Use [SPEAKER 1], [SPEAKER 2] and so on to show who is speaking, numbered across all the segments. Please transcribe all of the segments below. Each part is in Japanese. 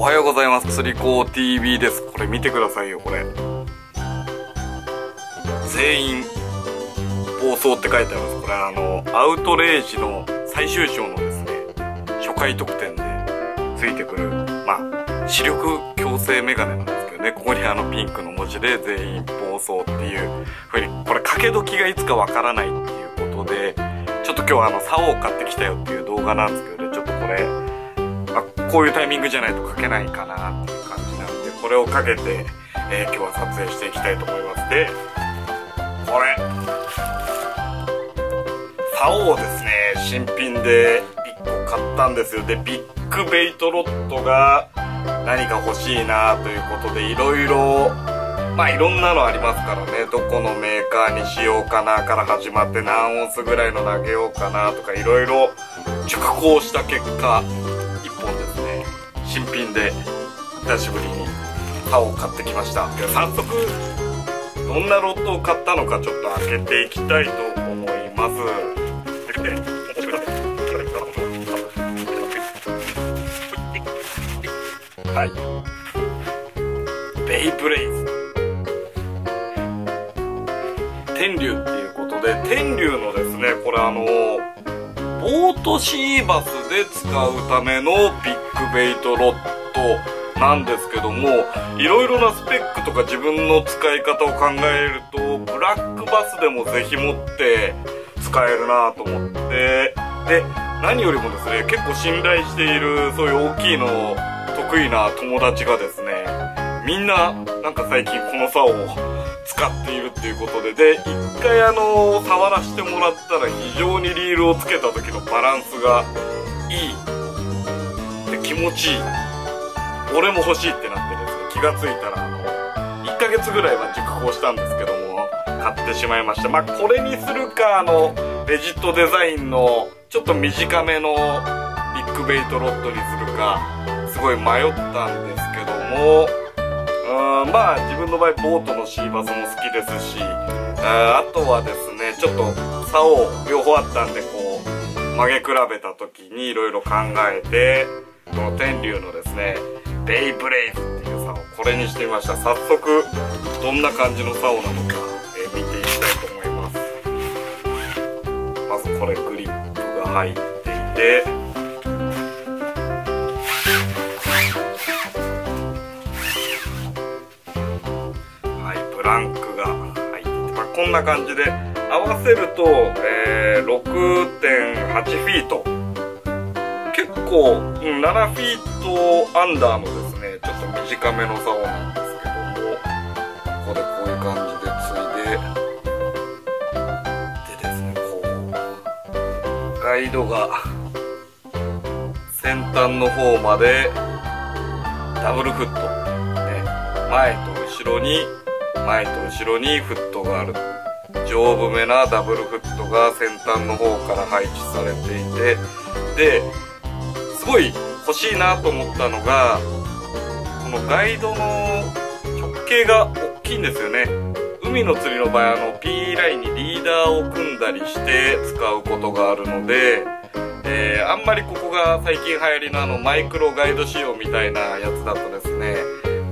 [SPEAKER 1] おはようございます。釣り子 TV です。これ見てくださいよ、これ。全員、暴走って書いてあるんです。これあの、アウトレイジの最終章のですね、初回特典でついてくる、まあ、視力矯正メガネなんですけどね、ここにあのピンクの文字で全員暴走っていうふうに、これ掛け時がいつかわからないっていうことで、ちょっと今日はあの、竿を買ってきたよっていう動画なんですけどね、ちょっとこれ、こういうタイミングじゃないと書けないかなっていう感じなんで、これをかけて、えー、今日は撮影していきたいと思います。で、これ、竿をですね、新品で1個買ったんですよ。で、ビッグベイトロッドが何か欲しいなということで、いろいろ、まあいろんなのありますからね、どこのメーカーにしようかなから始まって何オンスぐらいの投げようかなとかいろいろ熟考した結果、新品で久しぶりに歯を買ってきました。早速、どんなロットを買ったのかちょっと開けていきたいと思います。はいベイブレイズ天竜っていうことで天竜のですねこれあのボートシーバスで使うためのビッグベイトロッドなんですけどもいろいろなスペックとか自分の使い方を考えるとブラックバスでもぜひ持って使えるなと思って。で何よりもですね結構信頼しているそういう大きいの得意な友達がですねみんななんか最近この竿を使っているっていうことでで一回あの触らせてもらったら非常にリールをつけた時のバランスがいいで気持ちいい。俺も欲しいってなってですね気がついたらあの1ヶ月ぐらいは熟考したんですけども買ってしまいました。まあこれにするかあのレジットデザインのちょっと短めのビッグベイトロッドにするかすごい迷ったんですけどもうんまあ自分の場合ボートのシーバスも好きですしあとはですねちょっと竿両方あったんでこう曲げ比べた時にいろいろ考えてこの天竜のですねベイブレイズっていう竿これにしてみました。早速どんな感じの竿なのか、え、見ていきたいと思います。まずこれグリップが入っていてこんな感じで合わせると、えー、6.8フィート。結構、うん、7フィートアンダーのですねちょっと短めの竿なんですけどもここでこういう感じでついででですねこうガイドが先端の方までダブルフット、ね、前と後ろに前と後ろにフットがある。丈夫めなダブルフットが先端の方から配置されていてですごい欲しいなと思ったのがこのガイドの直径が大きいんですよね。海の釣りの場合あの P ラインにリーダーを組んだりして使うことがあるので、えー、あんまりここが最近流行りのあのマイクロガイド仕様みたいなやつだとですね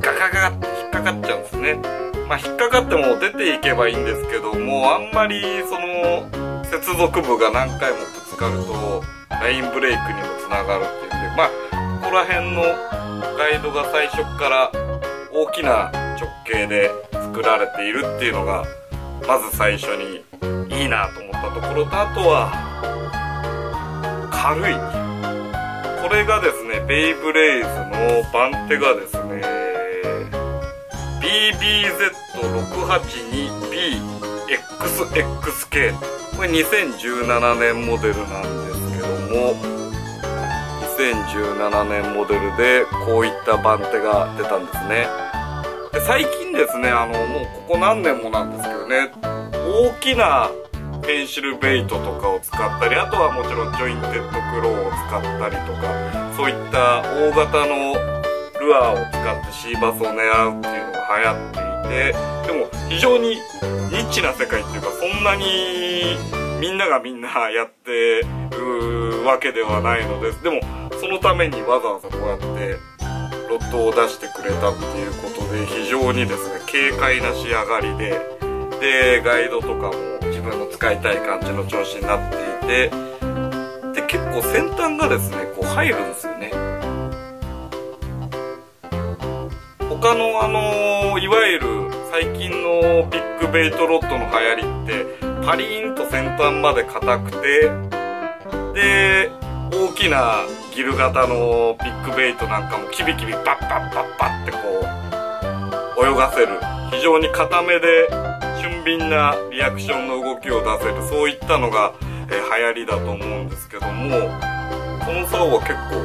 [SPEAKER 1] ガガガって引っかかっちゃうんですね。まあ、引っかかっても出ていけばいいんですけどもあんまりその接続部が何回もぶつかるとラインブレイクにもつながるっていうんでまあここら辺のガイドが最初から大きな直径で作られているっていうのがまず最初にいいなと思ったところとあとは軽い。これがですねベイブレイズの番手がですね BBZ 682BXXK これ2017年モデルなんですけども2017年モデルでこういった番手が出たんですね。で最近ですねあのもうここ何年もなんですけどね大きなペンシルベイトとかを使ったりあとはもちろんジョインテッドクローを使ったりとかそういった大型のルアーを使ってシーバスを狙うっていうのが流行っていてでも非常にニッチな世界っていうかそんなにみんながみんなやってるわけではないのです。でもそのためにわざわざこうやってロットを出してくれたっていうことで非常にですね軽快な仕上がりででガイドとかも自分の使いたい感じの調子になっていてで結構先端がですねこう入るんですよね。他のあのいわゆる最近のビッグベイトロッドの流行りってパリーンと先端まで硬くてで大きなギル型のビッグベイトなんかもキビキビバッバッバッバッってこう泳がせる。非常に硬めで俊敏なリアクションの動きを出せる。そういったのが、え、流行りだと思うんですけどもこの竿は結構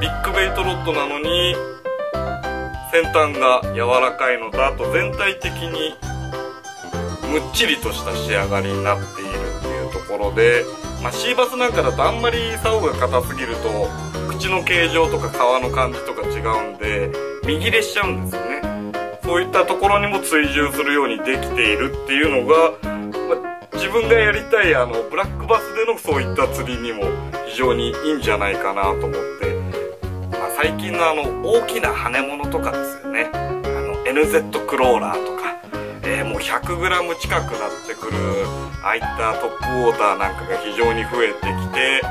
[SPEAKER 1] ビッグベイトロッドなのに先端が柔らかいのとあと全体的にむっちりとした仕上がりになっているっていうところでまあ、シーバスなんかだとあんまり竿が硬すぎると口の形状とか皮の感じとか違うんで見切れしちゃうんですよね。そういったところにも追従するようにできているっていうのが、まあ、自分がやりたいあのブラックバスでのそういった釣りにも非常にいいんじゃないかなと思って、最近のあの大きな羽物とかですよね。あの NZ クローラーとか。えー、もう 100g 近くなってくるああいったトップウォーターなんかが非常に増えてきて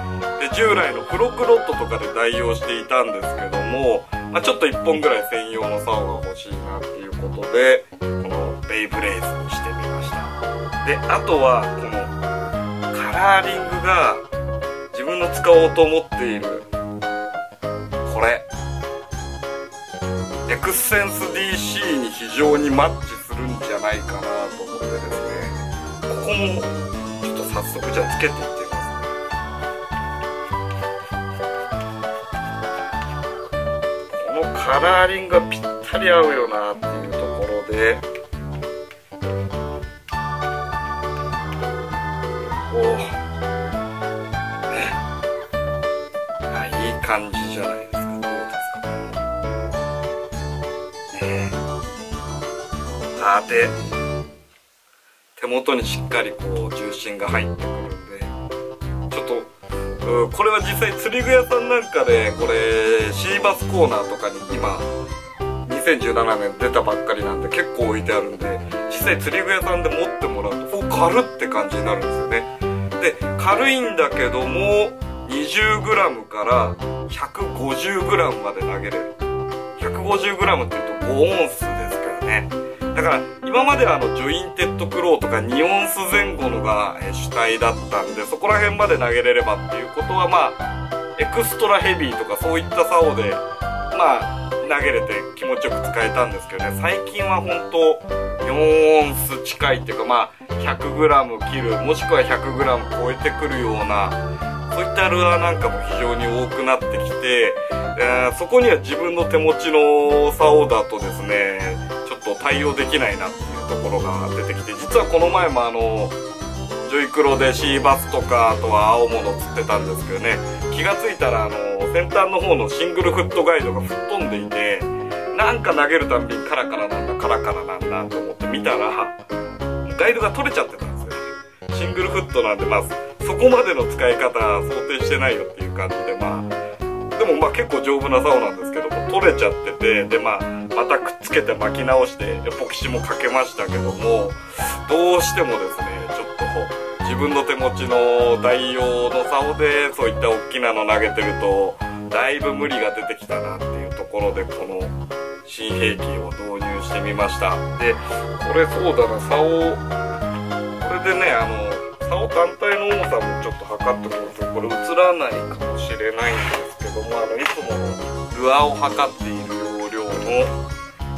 [SPEAKER 1] で従来のフロクロットとかで代用していたんですけども、まあ、ちょっと1本ぐらい専用の竿が欲しいなっていうことでこのベイブレイズにしてみました。であとはこのカラーリングが自分の使おうと思っているエクセンス DC に非常にマッチするんじゃないかなと思ってですね。ここもちょっと早速じゃあつけていってみます。このカラーリングがぴったり合うよなっていうところで。で手元にしっかりこう重心が入ってくるんでちょっとこれは実際釣り具屋さんなんかでこれシーバスコーナーとかに今2017年出たばっかりなんで結構置いてあるんで実際釣り具屋さんで持ってもらうとお軽って感じになるんですよね。で軽いんだけども 20g から 150g まで投げれる。150g っていうと5オンスですからね。だから今まであのジョインテッドクローとか2オンス前後のが主体だったんでそこら辺まで投げれればっていうことはまあエクストラヘビーとかそういった竿でまあ投げれて気持ちよく使えたんですけどね。最近は本当4オンス近いっていうかまあ 100g 切るもしくは 100g 超えてくるようなそういったルアーなんかも非常に多くなってきて、えー、そこには自分の手持ちの竿だとですねちょっと対応できないなっていうところが出てきて実はこの前もあのジョイクロでシーバスとかあとは青物釣ってたんですけどね気が付いたらあの先端の方のシングルフットガイドが吹っ飛んでいてなんか投げるたんびにカラカラなんだカラカラなんだと思って見たらガイドが取れちゃってたんですよね。シングルフットなんでまあそこまでの使い方想定してないよっていう感じでまあもまあ結構丈夫な竿なんですけども取れちゃっててでまあまたくっつけて巻き直してエポキシもかけましたけどもどうしてもですねちょっと自分の手持ちの代用の竿でそういった大きなの投げてるとだいぶ無理が出てきたなっていうところでこの新兵器を導入してみました。でこれそうだな竿これでねあの竿単体の重さもちょっと測っときます。これ映らないかもしれないんですけどもあのいつものルアーを測っている容量の、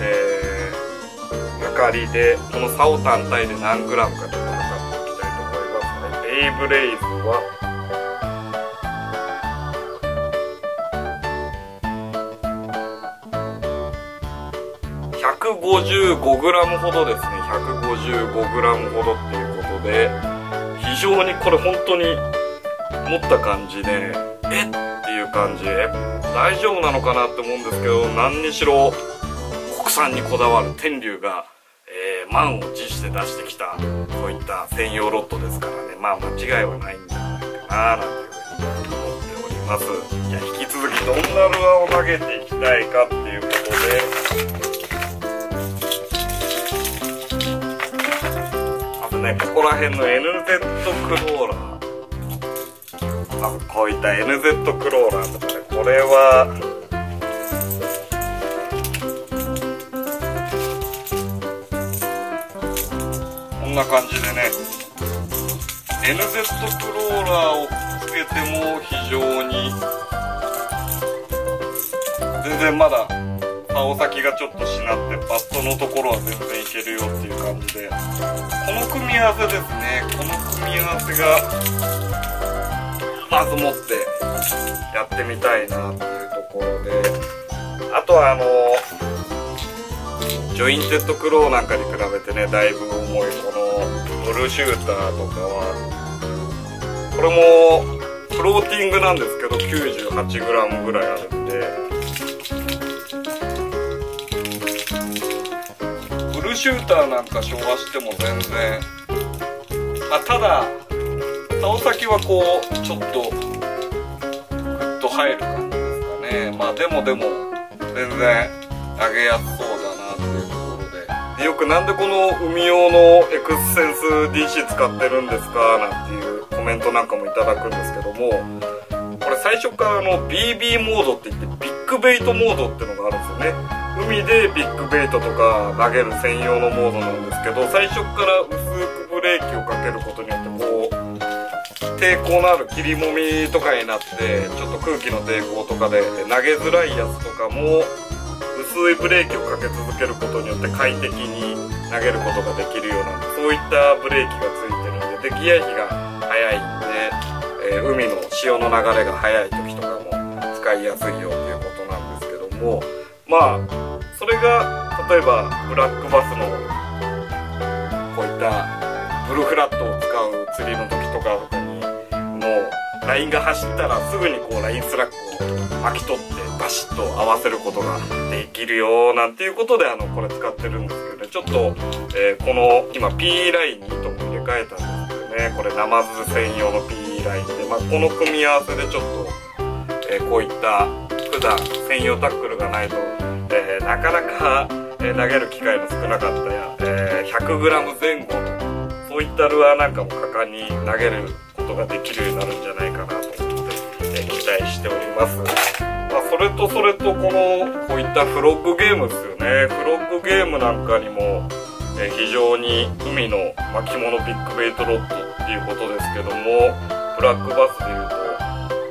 [SPEAKER 1] えー、測りでこの竿単体で何グラムかちょっと測っていきたいと思いますねベイブレイズは155グラムほどですね。155グラムほどっていうことで非常にこれ本当に持った感じでえっ感じ。大丈夫なのかなって思うんですけど何にしろ国産にこだわる天竜が、えー、満を持して出してきたそういった専用ロットですからね。まあ間違いはないんじゃないかななんていうふうに思っております。じゃあ引き続きどんなルアーを投げていきたいかっていうことで。あとねここら辺の NZ クローラー。あこういった NZ クローラーとかねこれはこんな感じでね NZ クローラーをつけても非常に全然まだ竿先がちょっとしなってバットのところは全然いけるよっていう感じでこの組み合わせですね。この組み合わせがまずもってやってみたいなっていうところであとはあのジョインテッドクローなんかに比べてねだいぶ重いこのブルシューターとかはこれもフローティングなんですけど 98g ぐらいあるんで。ブルーシューターなんか昭和しても全然。あただ竿先はこうちょっとグッと入る感じですかね。まあでもでも全然投げやすそうだなっていうところで。でよくなんでこの海用のエクスセンス DC 使ってるんですかなんていうコメントなんかもいただくんですけども。これ最初からの BB モードって言ってビッグベイトモードっていうのがあるんですよね。海でビッグベイトとか投げる専用のモードなんですけど最初から薄くブレーキをかけることによって抵抗のある切りもみとかになってちょっと空気の抵抗とかで投げづらいやつとかも薄いブレーキをかけ続けることによって快適に投げることができるようなそういったブレーキがついてるんででギア比が速いんで、えー、海の潮の流れが速い時とかも使いやすいよっていうことなんですけどもまあそれが例えばブラックバスのこういったブルフラットを使う釣りの時とかもうラインが走ったらすぐにこうラインスラックを巻き取ってバシッと合わせることができるよなんていうことであのこれ使ってるんですけどね。ちょっと、えー、この今 P ラインに糸も入れ替えたんですけどね。これナマズ専用の P ライン。で、まあ、この組み合わせでちょっと、えー、こういった普段専用タックルがないと、えー、なかなか、え投げる機会の少なかったや、え 100g 前後のそういったルアーなんかも果敢に投げることができるようになるんじゃないかなと思って、え期待しております。まあ、それとそれとこのこういったフロッグゲームですよねフロッグゲームなんかにも、え非常に海の巻物ビッグベイトロッドっていうことですけどもブラックバスでいう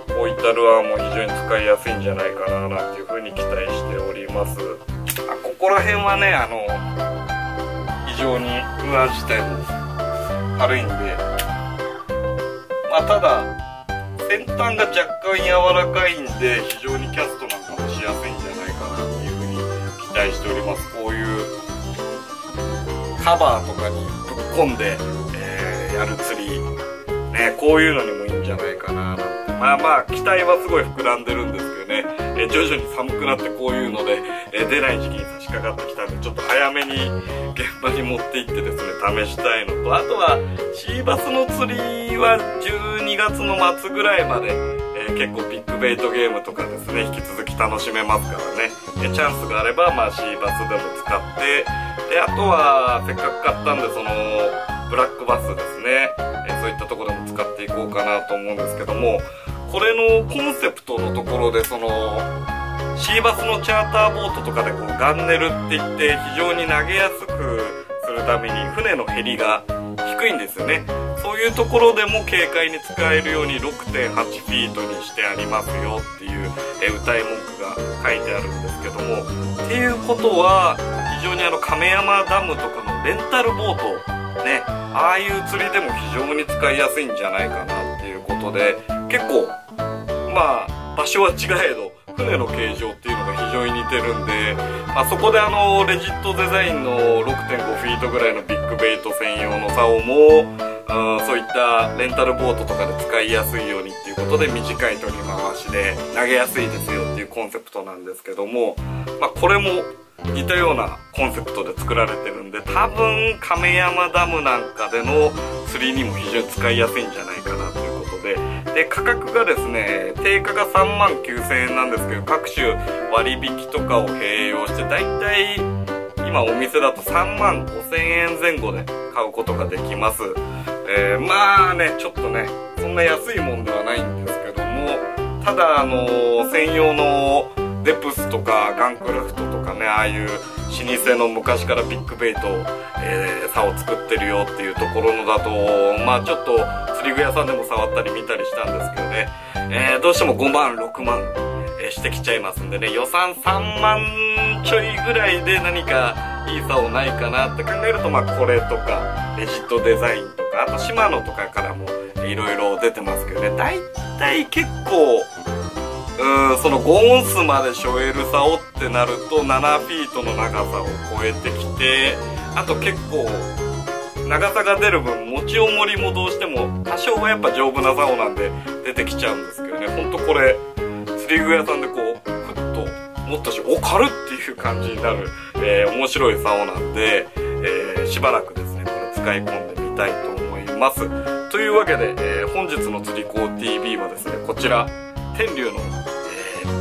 [SPEAKER 1] とこういったルアーも非常に使いやすいんじゃないかななんていうふうに期待しておりますあここら辺はねあの非常にルアー自体も軽いんでまあただ先端が若干柔らかいんで非常にキャストなんかもしやすいんじゃないかなっていうふうに期待しております。こういうカバーとかにぶっ込んで、えー、やる釣り。ねこういうのにもいいんじゃないかななんて。まあまあ期待はすごい膨らんでるんですけどね、え徐々に寒くなってこういうので、え出ない時期に差し掛かってきたんでちょっと早めに現場に持って行ってですね試したいのとあとはシーバスの釣りは12月の末ぐらいまで、え結構ビッグベイトゲームとかですね引き続き楽しめますからね、えチャンスがあればまあシーバスでも使ってであとはせっかく買ったんでそのブラックバスですね、えそういったとこでも使っていこうかなと思うんですけどもこれのコンセプトのところでそのシーバスのチャーターボートとかでこうガンネルって言って非常に投げやすくするために船のヘリが低いんですよね。そういうところでも軽快に使えるように6.8フィートにしてありますよっていうえ歌い文句が書いてあるんですけども。っていうことは非常にあの亀山ダムとかのレンタルボートねああいう釣りでも非常に使いやすいんじゃないかなっていうことで結構まあ場所は違えど船の形状っていうのが非常に似てるんで、まあ、そこであのレジットデザインの6.5フィートぐらいのビッグベイト専用の竿も、うん、そういったレンタルボートとかで使いやすいようにっていうことで短い取り回しで投げやすいですよっていうコンセプトなんですけども、まあ、これも似たようなコンセプトで作られてるんで多分亀山ダムなんかでの釣りにも非常に使いやすいんじゃないかなというでで価格がですね定価が3万9000円なんですけど各種割引とかを併用してだいたい今お店だと3万5000円前後で買うことができます、えー、まあねちょっとねそんな安いもんではないんですけどもただあのー、専用のデプスとかガンクラフトとかねああいう老舗の昔からビッグベイト、えー、竿を作ってるよっていうところのだとまあちょっと釣り具屋さんでも触ったり見たりしたんですけどね、えー、どうしても5万6万、えー、してきちゃいますんでね。予算3万ちょいぐらいで何かいい竿ないかなって考えるとまあこれとかレジットデザインとかあとシマノとかからもいろいろ出てますけどね。大体結構うんその5オンスまでしょえる竿ってなると7フィートの長さを超えてきてあと結構長さが出る分持ち重りもどうしても多少はやっぱ丈夫な竿なんで出てきちゃうんですけどね。ほんとこれ釣り具屋さんでこうふっと持ったしお軽っていう感じになる、えー、面白い竿なんで、えー、しばらくですねこれ使い込んでみたいと思います。というわけで、えー、本日の釣り子 TV はですねこちら天竜の、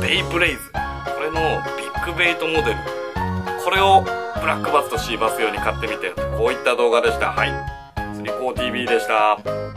[SPEAKER 1] ベイブレイズこれのビッグベイトモデル。これをブラックバスとシーバス用に買ってみてこういった動画でした。はい。釣り子 TV でした。